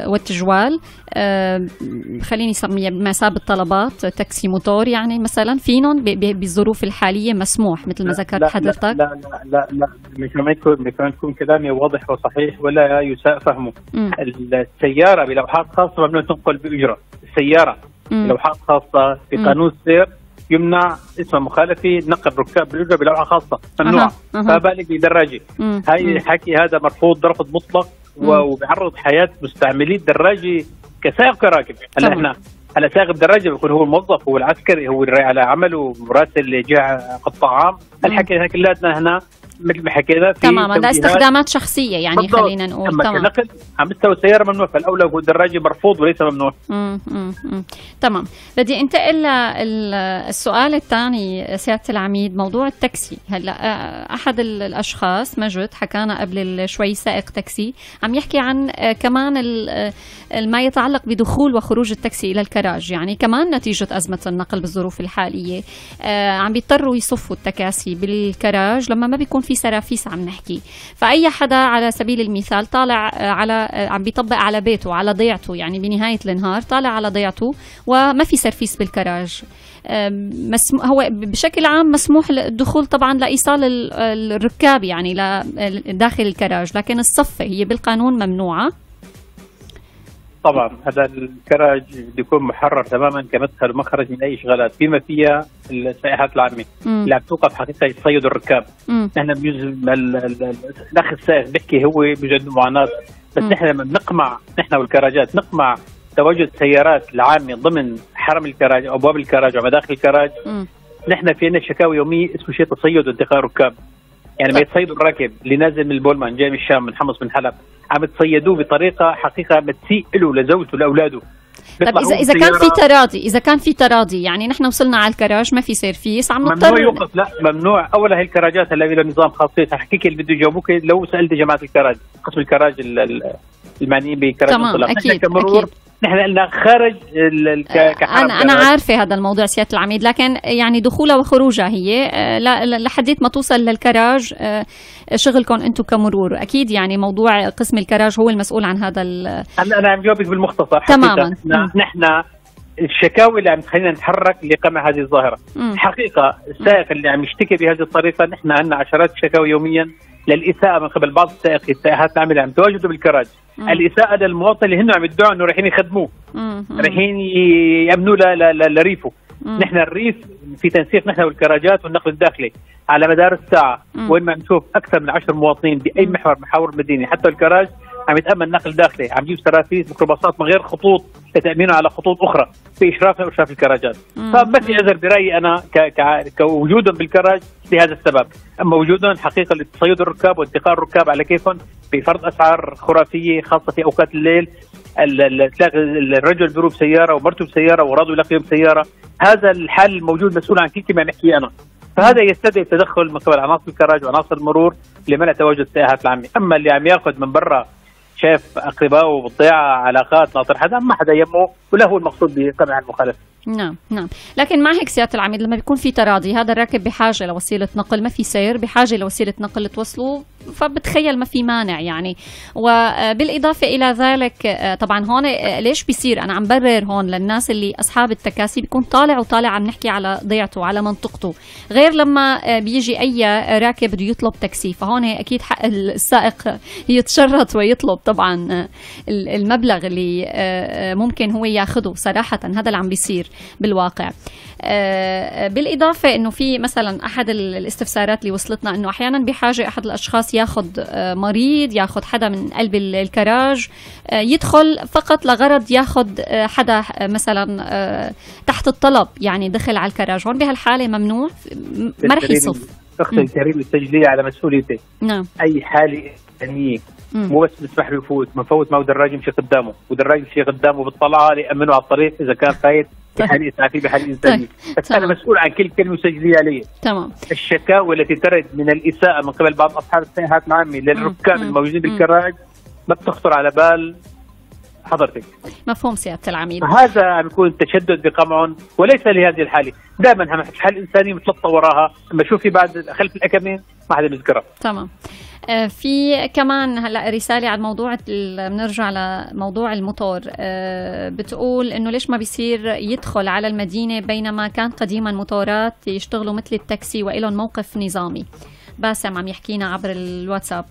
A: والتجوال. آه، خليني اسميها بمثابه الطلبات تاكسي موتور يعني مثلا فينهم بالظروف الحالية مسموح مثل ما ذكرت حضرتك؟ لا
D: لا لا لا مش ما يكون مش يكون كلامي واضح وصحيح ولا يساء فهمه. السيارة بلوحات خاصة ممنوع تنقل باجره السيارة بلوحات خاصة في قانون السير يمنع اسم مخالفه نقل ركاب بالأجرة بلوحة خاصة ممنوع. فبالك بدراجه هاي الحكي هذا مرفوض رفض مطلق. وبيعرض حياة مستعملي الدراجه كسائق كراكب هلا إحنا هلا سائق الدراجه بيكون هو الموظف هو العسكري هو اللي على عمله مراسل جهه قطاع عام؟ الحكي هنا كلياتنا هنا مثل ما حكينا
A: في تماما استخدامات شخصية يعني بالضبط. خلينا نقول
D: تمام نقل على مستوى السيارة ممنوع فالأولى هو الدراجة مرفوض وليس ممنوع
A: مم. مم. تمام بدي انتقل للسؤال الثاني سيادة العميد موضوع التاكسي هلأ آه، أحد الأشخاص مجد حكانا قبل شوي سائق تاكسي عم يحكي عن آه، كمان آه، ما يتعلق بدخول وخروج التاكسي إلى الكراج يعني كمان نتيجة أزمة النقل بالظروف الحالية عم بيضطروا يصفوا التكاسي بالكراج لما ما بيكون في سرافيس عم نحكي. فأي حدا على سبيل المثال طالع على عم بيطبق على بيته على ضيعته يعني بنهاية النهار طالع على ضيعته وما في سرفيس بالكراج. هو بشكل عام مسموح الدخول طبعا لإيصال الركاب يعني داخل الكراج لكن الصفة هي بالقانون ممنوعة.
D: طبعا هذا الكراج بده يكون محرر تماما كمدخل ومخرج من أي اشغالات بما فيها السائحات العامة. اللي عم توقف حقيقة يصيدوا الركاب. نحن بيجوز الأخ السائق بيحكي هو بجد معاناة. بس نحن لما بنقمع نحن والكراجات نقمع تواجد سيارات العامة ضمن حرم الكراج أو أبواب الكراج ومداخل الكراج نحن في عندنا شكاوي يومية اسمه شيء تصيد وانتقاء ركاب. يعني ما يتصيدوا الراكب اللي نازل من البولمان جاي من الشام من حمص من حلب. عم تصيدوه بطريقة حقيقة بتسيء له لزوجته لأولاده.
A: طيب اذا إذا كان في تراضي إذا كان في تراضي يعني نحن وصلنا على الكراج ما في سيرفيس عم
D: نضطر ممنوع يوقف لا ممنوع. اولا هي الكراجات هلا لها نظام خاص فيها حكيك اللي بده يجاوبوك لو سألت جماعة الكراج قسم الكراج المعنيين بكراج
A: تمام أكيد أكيد.
D: نحن قلنا خارج
A: كحرم أنا أنا عارفة هذا الموضوع سيادة العميد لكن يعني دخولها وخروجها هي آه، لحديت ما توصل للكراج آه، شغلكم أنتم كمرور. أكيد يعني موضوع قسم الكراج هو المسؤول عن هذا
D: هلا أنا عم جاوبك بالمختصر.
A: تماما.
D: نحن الشكاوي اللي عم تخلينا نتحرك لقمع هذه الظاهرة. مم. حقيقة السائق اللي عم يشتكي بهذه الطريقة نحن عندنا عشرات الشكاوي يوميا. للإساءة من قبل بعض السائقين السائحات العامله عم. تواجدوا بالكراج. الإساءة للمواطن اللي هن عم يدعوا انه رايحين يخدموه رايحين يأمنوا لريفه. نحن الريف في تنسيق نحن والكراجات والنقل الداخلي على مدار الساعة. وين ما نشوف أكثر من عشر مواطنين بأي محور محاور المدينة حتى الكراج عم يتامن نقل داخلي عم يجيب سرافيس ميكروباصات من غير خطوط لتأمينه على خطوط أخرى في اشرافنا واشراف الكراجات. فما في عذر برأيي أنا كوجودهم بالكراج لهذا السبب. أما وجودهم حقيقة لتصيد الركاب وانتقال الركاب على كيفهم بفرض أسعار خرافية خاصة في أوقات الليل تلاقي الرجل بيروح بسياره ومرته بسيارة وراضوا يلاقيهم بسياره هذا الحل الموجود مسؤول عن كل كلمة نحكي أنا. فهذا يستدعي التدخل من قبل عناصر الكراج وعناصر المرور لمنع تواجد السياحات العامة، أما اللي عم يأخذ من برا شاف اقربائه بالضيعه علاقات ناطر حدا ما حدا يمه ولا هو المقصود بقمع المخالفه.
A: نعم نعم. لكن مع هيك سيادة العميد لما بيكون في تراضي هذا الراكب بحاجة لوسيلة نقل ما في سير بحاجة لوسيلة نقل توصله فبتخيل ما في مانع يعني. وبالإضافة إلى ذلك طبعا هون ليش بيصير؟ أنا عم برر هون للناس اللي أصحاب التكاسي بيكون طالع وطالع عم نحكي على ضيعته على منطقته. غير لما بيجي أي راكب بده يطلب تاكسي فهون أكيد حق السائق يتشرط ويطلب طبعا المبلغ اللي ممكن هو ياخذه صراحة هذا اللي عم بيصير. بالواقع. آه، بالإضافة أنه في مثلا أحد الاستفسارات اللي وصلتنا أنه أحيانا بحاجة أحد الأشخاص ياخذ آه، مريض ياخذ حدا من قلب الكراج آه، يدخل فقط لغرض ياخذ حدا مثلا تحت الطلب يعني دخل على الكراج. هون بهالحالة ممنوع ما رح يصف.
D: أختي الكريم التسجيليه على مسؤوليتي نعم. أي حالة إنسانية. مو بس بسمح له يفوت ما فوت ما دراج يمشي قدامه ودراج يمشي قدامه بالطلعة ليأمنه على الطريق إذا كان فايت. بحال اسعافي بحال انساني طيب. بس أنا مسؤول عن كل كلمة مسجله علي
A: تمام.
D: الشكاوى التي ترد من الإساءة من قبل بعض أصحاب السيارات معمي للركاب الموجودين بالكراج. ما بتخطر على بال حضرتك.
A: مفهوم سياده العميد.
D: هذا عم يكون تشدد بقمعهم وليس لهذه الحالة. دائما هم حال انسانيه متلطه وراها. لما شوفي بعد خلف الأكمين ما حدا بيذكرها
A: تمام. في كمان هلا رسالة على موضوع بنرجع لموضوع الموتور. آه، بتقول إنه ليش ما بيصير يدخل على المدينة بينما كان قديما موتورات يشتغلوا مثل التاكسي وإلهم موقف نظامي؟ باسم عم يحكينا عبر الواتساب.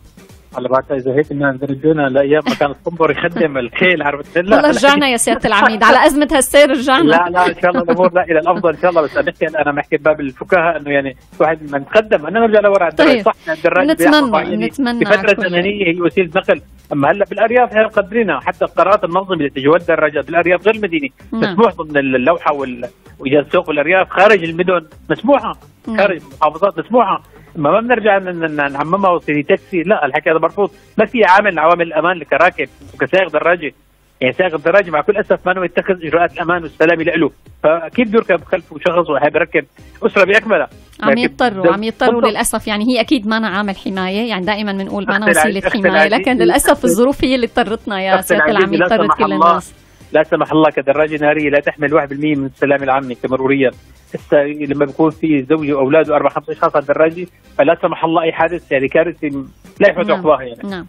D: على بعد إذا هيك بدنا رجعنا لايام ما كان القنبر يخدم الخيل عرفت
A: لا والله رجعنا يا سيادة العميد على أزمة هالسير رجعنا
D: لا لا إن شاء الله الأمور لا إلى الأفضل إن شاء الله. بس بحكي أنا بحكي باب الفكاهة إنه يعني واحد ما نتقدم. أنا نرجع لورا
A: الدراج طيب. صح الدراج نتمنى نتمنى
D: في فتره زمنية هي وسيلة نقل. أما هلأ بالأرياف إحنا مقدرينها حتى القرارات المنظمه اللي تجي الدراجات بالأرياف غير المدينة. نعم. مسموح ضمن اللوحة وال واذا سوق الارياف خارج المدن مسموحة. خارج المحافظات مسموحه ما بنرجع نعممها وتصير تاكسي. لا الحكي هذا مرفوض. ما في عامل عوامل الأمان كراكب وكسائق دراجه يعني سائق الدراجه مع كل أسف ما يتخذ إجراءات الأمان والسلامه له فكيف بده يركب خلفه شخص وهي بركب أسرة باكملها
A: عم يضطروا عم يضطروا للأسف. يعني هي أكيد ما عامل حماية. يعني دائما بنقول ما وسيلة حماية. لكن للأسف الظروف هي اللي اضطرتنا يا سيادة العميد اضطرت كل الناس.
D: لا سمح الله كدراجة نارية لا تحمل 1% من السلامة العامة كمروريا. هسه لما بيكون في زوجه واولاد وأربع خمس أشخاص على الدراجة فلا سمح الله أي حادث يعني كارثة لا يحمد نعم. عقباها يعني.
A: نعم.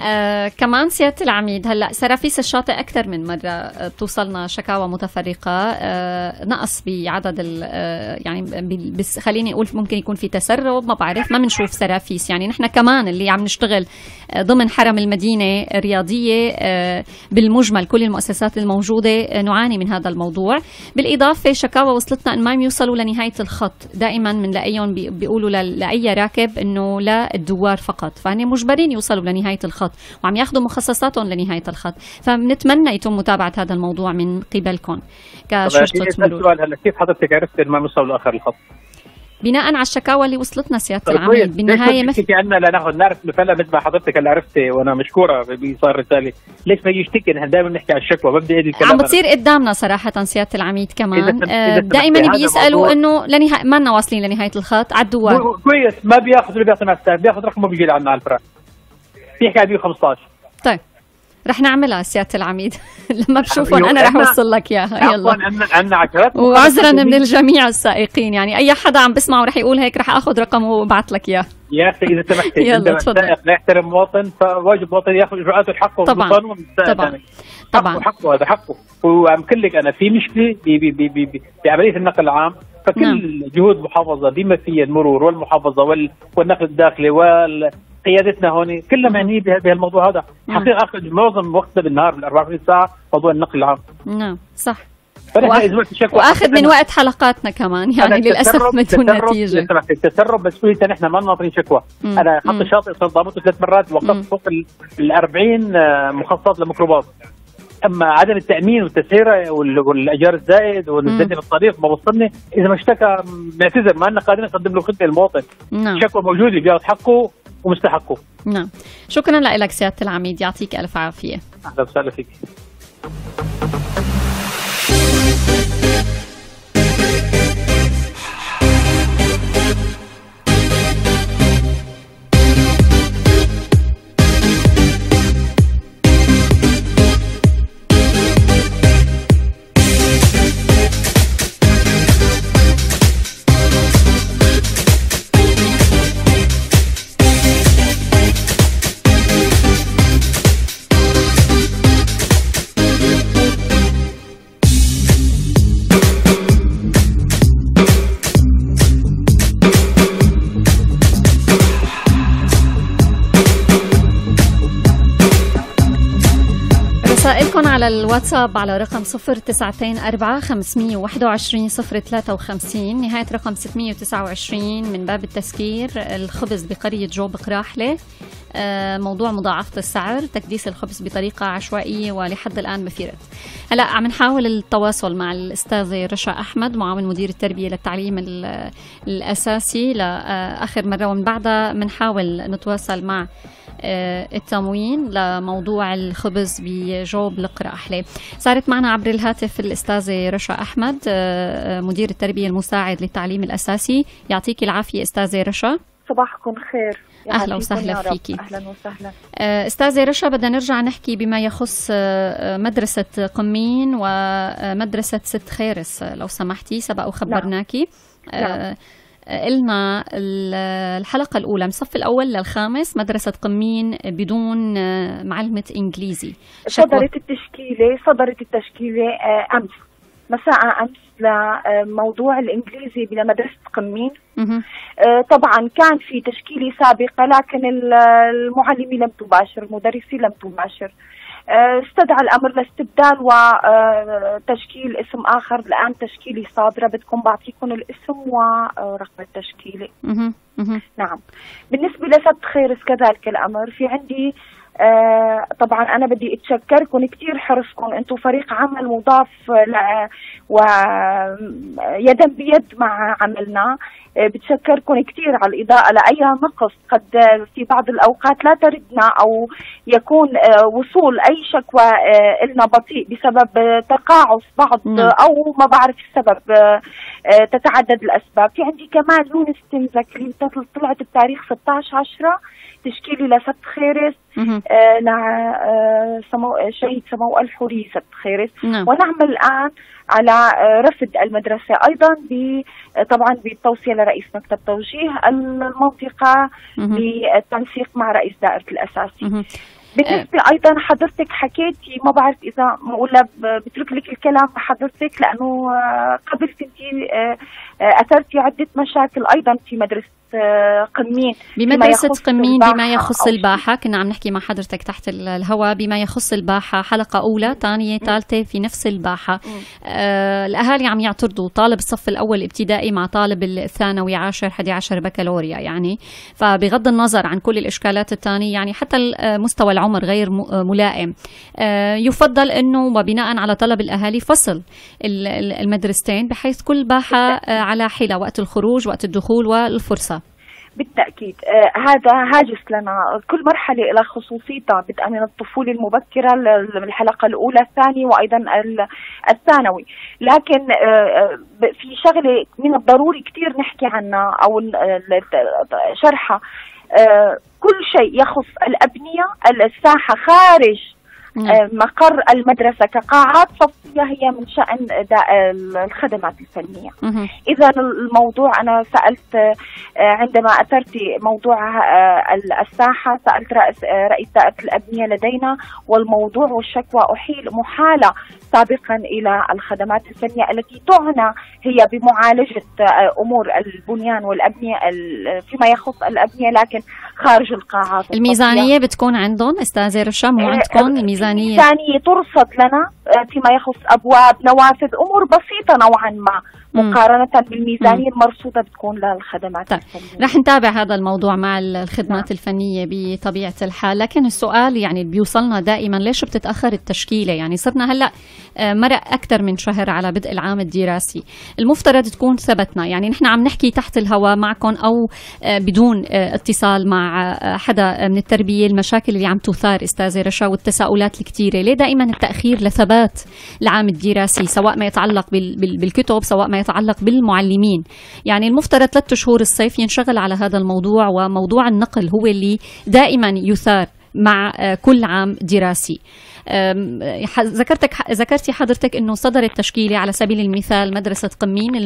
A: آه كمان سيادة العميد هلأ سرافيس الشاطئ أكثر من مرة آه، بتوصلنا شكاوى متفرقة. آه نقص بعدد آه يعني بس خليني أقول ممكن يكون في تسرب ما بعرف ما بنشوف سرافيس يعني نحن كمان اللي عم نشتغل آه ضمن حرم المدينة الرياضيه آه بالمجمل كل المؤسسات الموجودة آه نعاني من هذا الموضوع. بالإضافة شكاوى وصلتنا إن ما يوصلوا لنهاية الخط. دائما بنلاقيهم بيقولوا لأي راكب إنه لا الدوار فقط. فهن مجبرين يوصلوا لنهاية الخط. الخط وعم ياخذوا مخصصاتهم لنهاية الخط. فبنتمنى يتم متابعة هذا الموضوع من قبلكم.
D: كشرطه مرور هلا كيف حضرتك عرفت ما وصل لآخر الخط؟
A: بناء على الشكاوى اللي وصلتنا سيادة طيب العميد بالنهاية
D: ما في عندنا لناخذ نعرف مثلا مثل ما حضرتك اللي عرفتي وأنا مشكورة بصار رسالة. ليش ما يشتكي؟ نحن دائما نحكي على الشكوى ببدا
A: الكلام عم بتصير قدامنا صراحة سيادة العميد كمان. آه، دائما بيسالوا إنه لنهايه ما واصلين لنهاية الخط الدوار
D: كويس ما بياخذ اللي بيعطينا بياخذ رقمه بيجي لعنا على الفراغ بيحكي على 115
A: طيب رح نعملها سيادة العميد. لما بشوفهم أنا رح أوصل لك إياها.
D: يلا. عندنا عشرات.
A: وعذرا من الجميع. السائقين. يعني أي حدا عم بسمع ورح يقول هيك رح أخذ رقمه وبعث لك إياه.
D: يا أختي إذا سمحتي.
A: يلا تفضل.
D: لا يحترم مواطن فواجب مواطن ياخذ إجراءاته حقه
A: طبعا. طبعا.
D: طبعا. حقه هذا حقه. وعم لك أنا في مشكلة بعملية النقل العام. فكل نعم. جهود محافظة بما فيها المرور والمحافظة والنقل الداخلي وال قيادتنا هون كلها معنية بهالموضوع هذا. نعم. حقيقة اخذ معظم وقتنا بالنهار بال 24 ساعة موضوع النقل العام.
A: نعم صح. واخذ من وقت حلقاتنا كمان يعني للأسف من دون نتيجة.
D: التسرب مسؤوليتنا نحن ما ناطرين شكوى. مم. أنا خط الشاطئ صار ضابطه ثلاث مرات وقفت فوق ال 40 آه، مخصصات لميكروباص. أما عدم التأمين والتسعيره والاجار الزائد والزيادة في الطريق ما وصلني إذا ما اشتكى بنعتذر ما لنا قادرين نقدم له خدمه للمواطن نعم. الشكوى موجودة بياخذ حقه ومستحقه.
A: نعم. شكرا لك سيادة العميد يعطيك ألف عافية.
D: أهلا وسهلا فيك.
A: على الواتساب على رقم 0924 521 053 نهاية رقم 629 من باب التسكير الخبز بقرية جوب قراحلة آه، موضوع مضاعفة السعر تكديس الخبز بطريقة عشوائية ولحد الآن بفيرت هلا عم نحاول التواصل مع الأستاذة رشا أحمد معاون مدير التربية للتعليم الأساسي لآخر مرة ومن بعدها بنحاول نتواصل مع آه، التموين لموضوع الخبز بجوب القرى أحلى. صارت معنا عبر الهاتف الأستاذة رشا أحمد آه، مدير التربية المساعد للتعليم الأساسي. يعطيك العافية أستاذة رشا.
E: صباحكم خير.
A: أهلا وسهلا فيكي.
E: أهلا وسهلا.
A: آه، أستاذة رشا بدنا نرجع نحكي بما يخص مدرسة قمين ومدرسه ست خيرس. لو سمحتي سبق وخبرناكي. نعم. نعم. قلنا الحلقة الأولى من الصف الأول للخامس مدرسة قمين بدون معلمة إنجليزي.
E: صدرت التشكيلة صدرت التشكيلة آه، أمس. مساء أمس لموضوع الإنجليزي بمدرسة قمين. آه، طبعا كان في تشكيلة سابقة لكن المعلمة لم تباشر المدرسة لم تباشر. آه، استدعى الأمر لاستبدال وتشكيل اسم آخر. الآن تشكيلي صادرة بدكم بعطيكم الاسم ورقم التشكيلة. نعم. بالنسبة لسبت خيرس كذلك الأمر. في عندي آه طبعا أنا بدي أتشكركم كثير حرصكم. أنتم فريق عمل مضاف ويدا بيد مع عملنا. آه بتشكركم كثير على الإضاءة لأي نقص قد في بعض الأوقات لا تردنا أو يكون آه وصول أي شكوى آه لنا بطيء بسبب تقاعس بعض. أو ما بعرف السبب آه، آه، تتعدد الأسباب في عندي كمان يونس تنزكري طلعت بتاريخ 16 10 تشكيلي لست خيرس آه آه سمو شهيد سمو الحوري ست خيرس نعم. ونعمل الآن على رفد المدرسة. أيضا طبعا بالتوصية لرئيس مكتب توجيه المنطقة بالتنسيق مع رئيس دائرة الأساسي بالنسبة أيضا حضرتك حكيتي ما بعرف إذا ولا بترك لك الكلام حضرتك لأنه آه، قبل سنتين آه، أثرتي عدة مشاكل أيضا في مدرسة قمين
A: بمدرسة قمين بما يخص الباحة. كنا عم نحكي مع حضرتك تحت الهواء. بما يخص الباحة حلقة أولى ثانية ثالثة في نفس الباحة. آه الأهالي عم يعترضوا. طالب الصف الأول ابتدائي مع طالب الثانوي 10 11 بكالوريا يعني. فبغض النظر عن كل الإشكالات الثانية يعني حتى مستوى العمر غير ملائم. آه يفضل أنه وبناء على طلب الأهالي فصل المدرستين بحيث كل باحة آه على حلة وقت الخروج وقت الدخول والفرصة.
E: بالتأكيد. آه هذا هاجس لنا. كل مرحلة لها خصوصيتها بدءا من الطفولة المبكرة الحلقة الأولى الثانية وأيضا الثانوي. لكن آه في شغلة من الضروري كثير نحكي عنها أو شرحها. آه كل شيء يخص الأبنية الساحة خارج نعم. آه، مقر المدرسة كقاعات صفية هي من شأن الخدمات الفنية إذا الموضوع أنا سألت آه، عندما أثرت موضوع آه، الساحة سألت رئيس رئيس دائرة الأبنية لدينا والموضوع والشكوى أحيل محالة سابقا إلى الخدمات الفنية التي تعنى هي بمعالجة أمور البنيان والأبنية فيما يخص الأبنية لكن خارج القاعات
A: الميزانية بتكون عندهم أستاذة رشا مو عندكم الميزانية؟
E: ميزانية ميزانية ترصد لنا آه، فيما يخص أبواب نوافذ أمور بسيطة نوعا ما. مقارنة بالميزانية المرصودة بتكون للخدمات طيب. الفنية.
A: رح نتابع هذا الموضوع مع الخدمات نعم. الفنية بطبيعة الحال. لكن السؤال يعني بيوصلنا دائما ليش بتتأخر التشكيلة؟ يعني صرنا هلأ آه، مرق أكثر من شهر على بدء العام الدراسي. المفترض تكون ثبتنا. يعني نحن عم نحكي تحت الهواء معكم أو آه، بدون اتصال مع حدا من التربية المشاكل اللي عم تثار أستاذة رشا والتساؤلات الكثيرة. ليه دائما التأخير لثبات العام الدراسي سواء ما يتعلق بالكتب سواء ما يتعلق بالمعلمين. يعني المفترض ثلاثة شهور الصيف ينشغل على هذا الموضوع وموضوع النقل هو اللي دائما يثار مع كل عام دراسي. ذكرتك ذكرتي حضرتك إنه صدرت تشكيله على سبيل المثال مدرسة قمين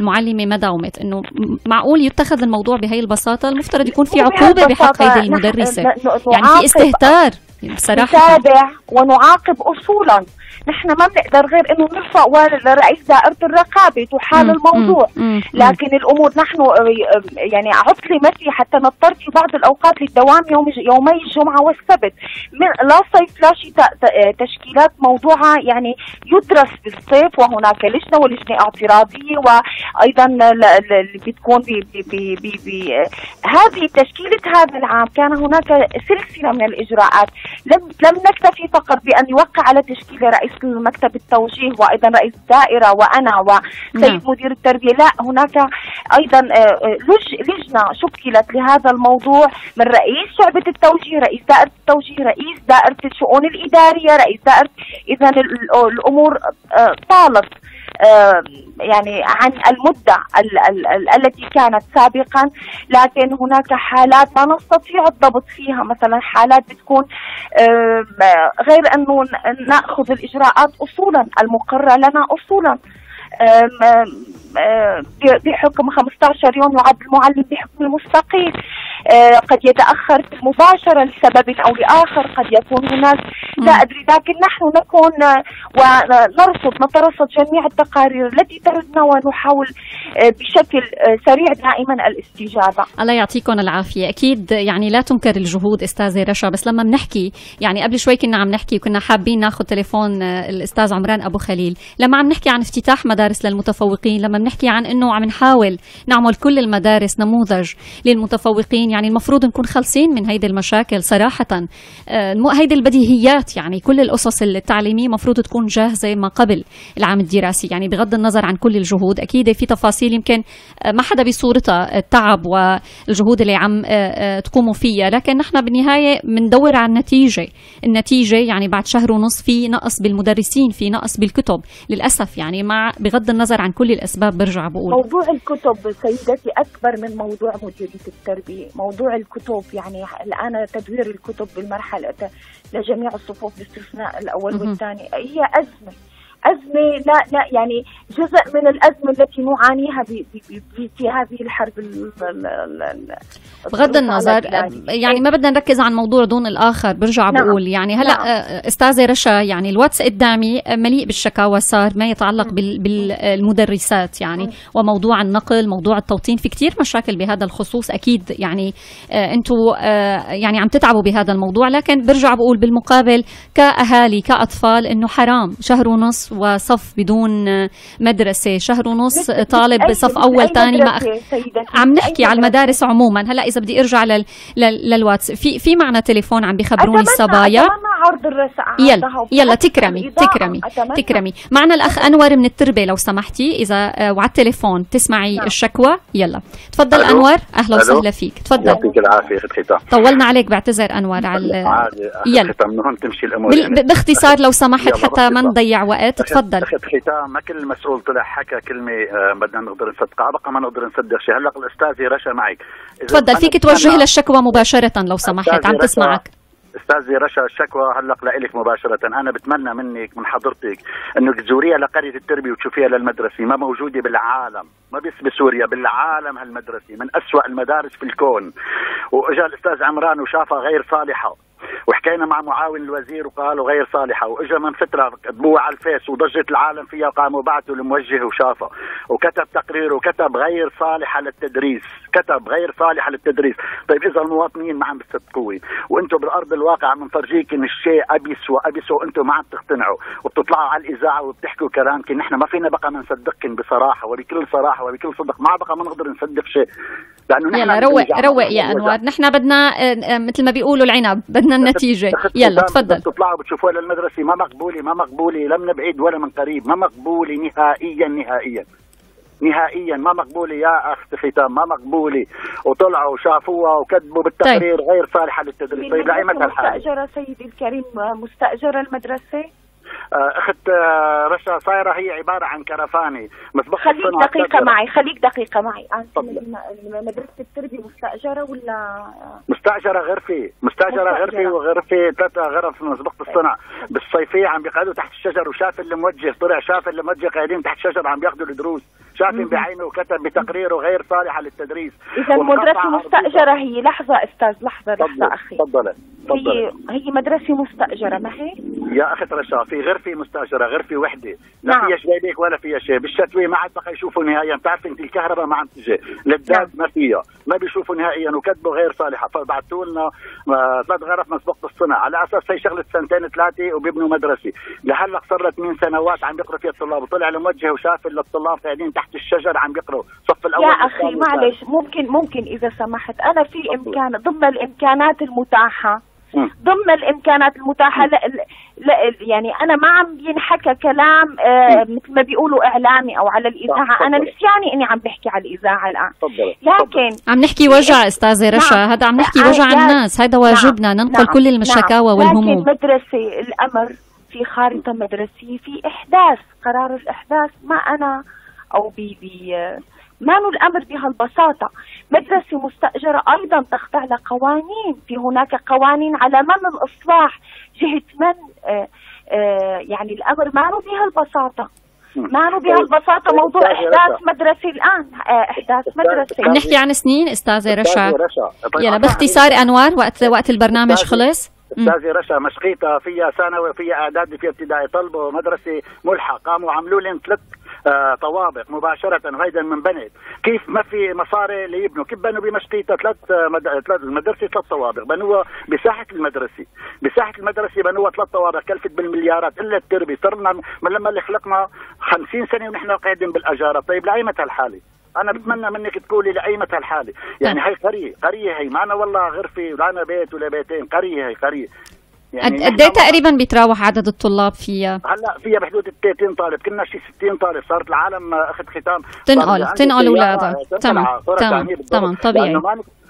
A: المعلمة ما داومت إنه معقول يتخذ الموضوع بهي البساطة؟ المفترض يكون في عقوبة بحق هذه المدرسة. يعني في استهتار.
E: بصراحة. نتابع ونعاقب اصولا. نحن ما بنقدر غير إنه نرفع لرئيس دائرة الرقابة تحال الموضوع. لكن الأمور نحن يعني عطلة مسي حتى نضطر في بعض الأوقات للدوام يوم يومي الجمعة والسبت. لا صيف لا شتاء تشكيلات موضوعها يعني يدرس بالصيف وهناك لجنة ولجنة اعتراضية وأيضا اللي بتكون هذه تشكيلة هذا العام. كان هناك سلسلة من الإجراءات. لم لم نكتفي فقط بأن يوقع على تشكيلة رئيس مكتب التوجيه وأيضا رئيس الدائره وأنا وسيد نعم. مدير التربية لا هناك أيضا آه، آه، لجنة شكلت لهذا الموضوع من رئيس شعبة التوجيه رئيس دائرة التوجيه رئيس دائرة الشؤون الإدارية رئيس دائرة اذا الأمور آه، طالت يعني عن المدة التي كانت سابقا لكن هناك حالات ما نستطيع الضبط فيها. مثلا حالات بتكون غير أنه نأخذ الإجراءات أصولا المقرة لنا أصولا. بحكم 15 يوم يعد المعلم بحكم المستقيل آه، قد يتأخر مباشرة لسبب أو لآخر قد يكون هناك لا أدري. لكن نحن نكون ونرصد نترصد جميع التقارير التي تردنا ونحاول آه، بشكل آه، سريع دائما الاستجابة.
A: الله يعطيكم العافية. أكيد يعني لا تنكر الجهود أستاذة رشا بس لما بنحكي يعني قبل شوي كنا عم نحكي وكنا حابين ناخذ تليفون الأستاذ عمران أبو خليل. لما عم نحكي عن افتتاح مدارس للمتفوقين لما بنحكي عن أنه عم نحاول نعمل كل المدارس نموذج للمتفوقين يعني المفروض نكون خالصين من هيدي المشاكل صراحة. آه، هيدي البديهيات يعني كل القصص التعليمية مفروض تكون جاهزة ما قبل العام الدراسي. يعني بغض النظر عن كل الجهود أكيد في تفاصيل يمكن آه، ما حدا بصورتها التعب والجهود اللي عم آه، تقوموا فيها. لكن نحن بالنهاية بندور على النتيجة. النتيجة يعني بعد شهر ونص في نقص بالمدرسين في نقص بالكتب. للأسف يعني مع بغض النظر عن كل الأسباب برجع بقول.
E: موضوع الكتب سيدتي أكبر من موضوع مديرية التربية. موضوع الكتب يعني الآن تدوير الكتب بالمرحلة لجميع الصفوف باستثناء الأول والثاني هي أزمة. أزمة لا لا يعني جزء من الأزمة التي نعانيها في هذه الحرب
A: بغض النظر يعني ما بدنا نركز عن موضوع دون الآخر برجع نعم. بقول يعني هلأ نعم. آه، أستاذة رشا يعني الواتس قدامي مليء بالشكاوى صار ما يتعلق بالمدرسات يعني وموضوع النقل موضوع التوطين في كتير مشاكل بهذا الخصوص أكيد يعني آه، أنتم آه، يعني عم تتعبوا بهذا الموضوع لكن برجع بقول بالمقابل كأهالي كأطفال إنه حرام شهر ونص وصف بدون مدرسة. شهر ونص طالب صف أول ثاني ما أخ... عم نحكي على المدارس عموما. هلا إذا بدي أرجع لل... لل... للواتس. في في معنا تليفون عم بيخبروني الصبايا.
E: عرض
A: يلا يلا تكرمي تكرمي تكرمي. معنا الأخ أنور من التربة لو سمحتي. إذا آه، وعلى التليفون تسمعي نعم. الشكوى. يلا. تفضل ألو. أنور. أهلا وسهلا فيك. تفضل.
F: يعطيك العافية اخت ختام
A: طولنا عليك بعتذر أنور على يلا.
F: من هون تمشي
A: الأمور. يعني. باختصار لو سمحت حتى ما نضيع وقت. تفضل.
F: اخت ختام ما كل مسؤول طلع حكى كلمة آه، بدنا نقدر نصدقها بقى ما نقدر نصدق شيء. هلأ الاستاذه رشا معك
A: تفضل فيك توجه لها الشكوى مباشرة لو سمحت. عم تسمعك.
F: استاذي رشا الشكوى هلق لك مباشرة. أنا بتمنى منك من حضرتك إنك تزوريها لقرية التربية وتشوفيها للمدرسة. ما موجودة بالعالم. ما بس بسوريا بالعالم هالمدرسة. من أسوأ المدارس في الكون. وإجا الأستاذ عمران وشافها غير صالحة. وحكينا مع معاون الوزير وقالوا غير صالحة وإجا من فترة كتبوها على الفيس وضجت العالم فيها وقاموا بعثوا الموجه وشافها وكتب تقرير وكتب غير صالحة للتدريس كتب غير صالحة للتدريس. طيب إذا المواطنين ما عم بتصدقوه وأنتم بالأرض الواقع عم نفرجيك إن الشيء ابيض وابيض وأنتم ما عم تقتنعوا وبتطلعوا على الإذاعة وبتحكوا كلامكم نحن ما فينا بقى ما نصدقكم بصراحة وبكل صراحة وبكل صدق ما بقى ما نقدر نصدق شيء
A: لأنه نحن روق روق يا انور نحن بدنا آه، آه، مثل ما بيقولوا العنب بدنا النتيجه يلا تفضل.
F: تطلعوا بتشوفوها للمدرسه ما مقبولة ما مقبولة لا من بعيد ولا من قريب ما مقبولة نهائيا نهائيا. نهائيا ما مقبولة يا أخت ختام ما مقبولة. وطلعوا وشافوها وكذبوا بالتقرير طيب. غير صالحة للتدريس. طيب لأي مدى
E: الحال مستأجرة سيدي الكريم مستأجرة
F: المدرسة؟ أخت آه، رشا صايرة هي عبارة عن كرفاني
E: مسبق خليك دقيقة معي خليك دقيقة معي. مدرسة التربية مستأجرة ولا؟
F: مستأجرة غرفة. مستأجرة غرفة وغرفة ثلاث غرف مسبقة الصنع بالصيفية عم بيقعدوا تحت الشجر وشاف الموجه طلع شاف الموجه قاعدين تحت الشجر عم بياخذوا الدروس. شاف بعينه وكتب بتقريره غير صالحة للتدريس.
E: إذا المدرسة مستأجرة هي لحظة أستاذ لحظة لحظة أخي.
F: تفضل
E: هي هي مدرسة مستأجرة ما هي؟
F: يا اخت رشا في غرفه مستأجرة غرفه وحدة. لا نعم. فيها شبابيك ولا فيها شيء. بالشتوي ما عاد بقى يشوفوا نهائيا. بتعرف أنت الكهرباء ما عم تجي. للداد نعم. ما فيها. ما بيشوفوا نهائيا وكتبوا غير صالحة. فبعثوا لنا ثلاث غرف مسبوقه الصنع. على أساس هي شغلة سنتين ثلاثة وبيبنوا مدرسة. لهلأ صار لها ثمان سنوات عم بيقروا فيها الطلاب. وطلع الموجه وشاف الطلاب قاعدين تحت الشجر عم بيقروا صف الأول
E: يا أخي معلش ممكن ممكن إذا سمحت. أنا في امكان ضمن الإمكانات المتاحة. ضمن الإمكانات المتاحة لا, لا يعني أنا ما عم ينحكى كلام آه مثل ما بيقولوا إعلامي أو على الإذاعة. أنا نسياني إني عم بحكي على الإذاعة الآن. لكن
A: عم نحكي وجع أستاذة رشا. نعم. هذا عم نحكي وجع الناس. هذا واجبنا نعم. ننقل نعم. كل المشاكاوى نعم. والهموم.
E: لكن مدرسة الأمر في خارطة مدرسية في إحداث قرار الإحداث. ما أنا أو بي ما الأمر بهالبساطة مدرسة مستأجرة أيضا تخضع لقوانين. في هناك قوانين على من الإصلاح. جهة من؟ آه آه يعني الأمر ما بهالبساطة ما بهالبساطة موضوع إحداث مدرسة الآن. آه إحداث مدرسة.
A: عم نحكي عن سنين أستاذة رشا. يلا باختصار أنوار وقت وقت البرنامج خلص.
F: استاذه رشا مشقيتها فيها ثانوي فيها إعدادي فيها ابتدائي طلبوا مدرسة ملحق قاموا عملوا لهم ثلاث طوابق مباشرة وهيدا من بنت كيف ما في مصاري ليبنوا كيف بنوا بمشقيتا ثلاث آه، مد... المدرسة ثلاث طوابق. بنوها بساحة المدرسة. بساحة المدرسة بنوها ثلاث طوابق. كلفت بالمليارات. إلا التربيه صرنا من لما اللي خلقنا 50 سنة ونحن قاعدين بالأجارة. طيب لأي متى الحالة؟ أنا بتمنى منك تقولي لأي متى الحالة. يعني هي قرية. قرية هي. معنا والله غرفة ولا بيت ولا بيتين. قرية هي قرية.
A: يعني قد إيه تقريبا بيتراوح عدد الطلاب فيها؟
F: هلأ فيها بحدود ال 30 طالب كنا شي 60 طالب صارت العالم أخذ ختام.
A: تنقل تنقل اولادها تمام تمام تمام طبيعي.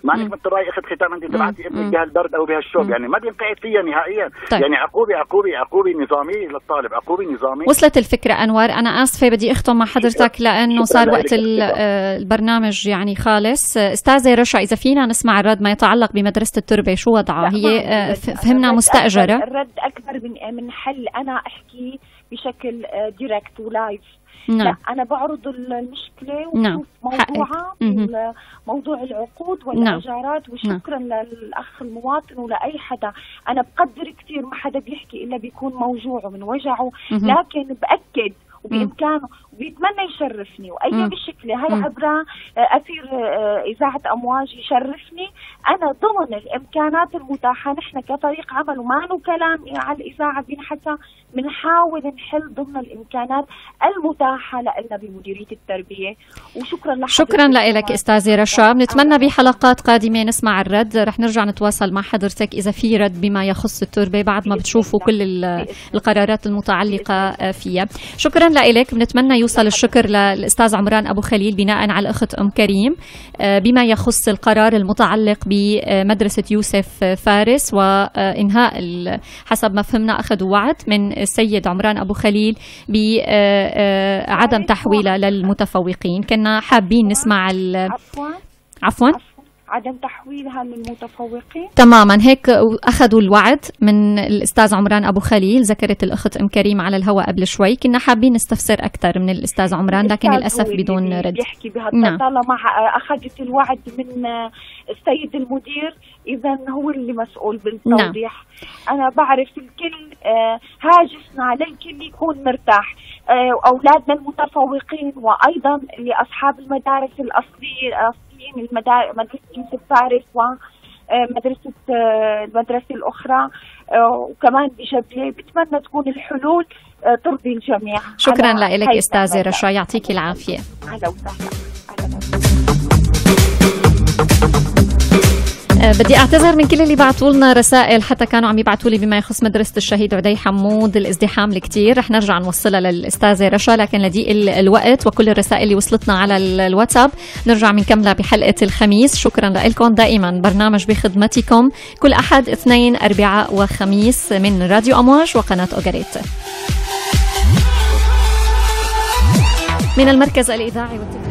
F: مانك مضطر أخذ ختام انت تبعتي ابنك بهالبرد أو بهالشوب يعني ما بينقعد فيها نهائيا. طيب. يعني عقوبة عقوبة عقوبة نظاميه للطالب عقوبة نظاميه
A: وصلت الفكرة انور أنا آسفة بدي أختم مع حضرتك لأنه صار وقت آه، البرنامج يعني خالص. أستاذة رشا إذا فينا نسمع الرد ما يتعلق بمدرسة التربة شو وضعها؟ هي آه، فهمنا مستأجرة.
E: الرد أكبر من من حل أنا أحكي بشكل ديركت آه، ولايف.
A: نعم. لا
E: أنا بعرض المشكلة نعم. موضوعها موضوع العقود نعم. والاجارات وشكرا نعم. للأخ المواطن ولاي حدا أنا بقدر كثير ما حدا بيحكي إلا بيكون موجوع من وجعه لكن بأكد وبإمكانه وبيتمنى يشرفني وأي بشكله هاي عبر آه، أثير آه، إذاعة أمواج يشرفني. أنا ضمن الإمكانات المتاحة نحن كفريق عمل وما له كلام على الإذاعة بينحكى بنحاول نحل ضمن الإمكانات المتاحة لنا بمديرية التربية. وشكرا لك
A: شكرا لك أستاذة رشا بنتمنى بحلقات قادمة نسمع الرد. رح نرجع نتواصل مع حضرتك إذا في رد بما يخص التربة بعد ما بتشوفوا كل القرارات المتعلقة فيها. شكرا لك بنتمنى يوصل الشكر للأستاذ عمران أبو خليل بناء على الاخت أم كريم آه، بما يخص القرار المتعلق بمدرسة يوسف فارس وإنهاء حسب ما فهمنا اخذوا وعد من السيد عمران أبو خليل بعدم تحويلها للمتفوقين. كنا حابين نسمع
E: عفوا.
A: عفوا.
E: عدم تحويلها للمتفوقين
A: تماما. هيك أخذوا الوعد من الأستاذ عمران أبو خليل ذكرت الأخت أم كريم على الهواء قبل شوي. كنا حابين نستفسر أكثر من الأستاذ عمران لكن للأسف بدون رد.
E: يحكي نعم. طالما أخذت الوعد من السيد المدير اذا هو اللي مسؤول بالتوضيح. نعم. أنا بعرف الكل آه، هاجسنا للكل يكون مرتاح. آه، اولادنا المتفوقين وأيضا لأصحاب المدارس مدرسة يوسف فارس ومدرسة آه، المدرسة الأخرى. آه، وكمان بجبلة بتمنى تكون الحلول ترضي الجميع.
A: شكرا لك أستاذة رشا يعطيك العافية.
E: أهلا وسهلا.
A: بدي أعتذر من كل اللي بعثوا لنا رسائل حتى كانوا عم يبعثوا لي بما يخص مدرسة الشهيد عدي حمود الازدحام الكتير. رح نرجع نوصلها للأستاذة رشا لكن لضيق الوقت وكل الرسائل اللي وصلتنا على الواتساب. نرجع بنكملها بحلقة الخميس. شكرا لكم دائما برنامج بخدمتكم. كل أحد اثنين اربعاء وخميس من راديو أمواج وقناة اوغاريت من المركز الإذاعي والتلفزيوني